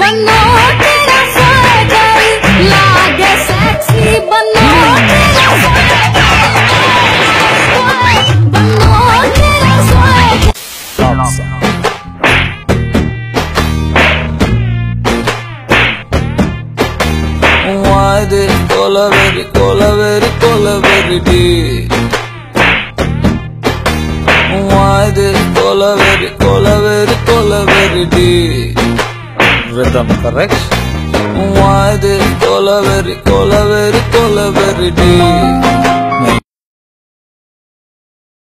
बनो तेरा सागर लागे सेक्सी बनो तेरा सागर बनो तेरा सागर Why this colaveri, colaveri, colaveri D? melody Rhythm correct? Why this colaveri, colaveri, colaveri D?